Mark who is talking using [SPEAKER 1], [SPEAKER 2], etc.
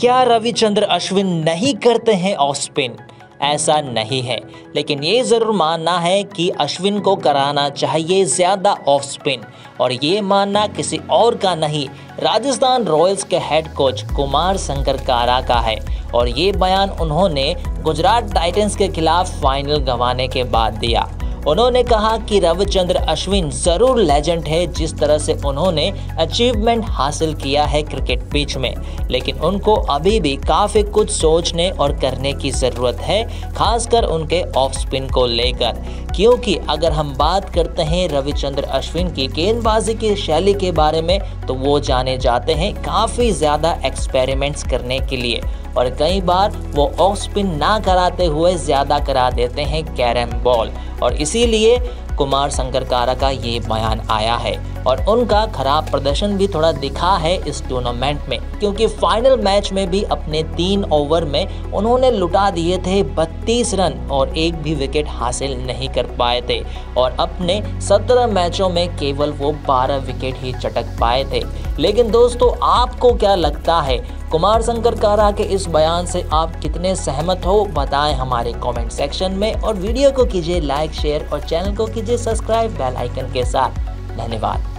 [SPEAKER 1] क्या रविचंद्र अश्विन नहीं करते हैं ऑफ़ स्पिन ऐसा नहीं है। लेकिन ये ज़रूर मानना है कि अश्विन को कराना चाहिए ज़्यादा ऑफ़ स्पिन और ये मानना किसी और का नहीं, राजस्थान रॉयल्स के head coach Kumar Sangakkara का है। और ये बयान उन्होंने गुजरात टाइटंस के खिलाफ फाइनल गंवाने के बाद दिया। उन्होंने कहा कि रविचंद्र अश्विन ज़रूर लेजेंड है, जिस तरह से उन्होंने अचीवमेंट हासिल किया है क्रिकेट पिच में। लेकिन उनको अभी भी काफ़ी कुछ सोचने और करने की ज़रूरत है, खासकर उनके ऑफ़ स्पिन को लेकर। क्योंकि अगर हम बात करते हैं रविचंद्र अश्विन की गेंदबाजी की शैली के बारे में तो वो जाने जाते हैं काफ़ी ज़्यादा एक्सपेरिमेंट्स करने के लिए। और कई बार वो ऑफ़ स्पिन ना कराते हुए ज़्यादा करा देते हैं कैरम बॉल। और इसीलिए कुमार संगरकारा का ये बयान आया है और उनका खराब प्रदर्शन भी थोड़ा दिखा है इस टूर्नामेंट में, क्योंकि फाइनल मैच में भी अपने तीन ओवर में उन्होंने लुटा दिए थे 32 रन और एक भी विकेट हासिल नहीं कर पाए थे। और अपने 17 मैचों में केवल वो 12 विकेट ही चटक पाए थे। लेकिन दोस्तों, आपको क्या लगता है? कुमार शंकर कारा के इस बयान से आप कितने सहमत हो, बताएँ हमारे कमेंट सेक्शन में और वीडियो को कीजिए लाइक शेयर और चैनल को कीजिए सब्सक्राइब बेल आइकन के साथ। धन्यवाद।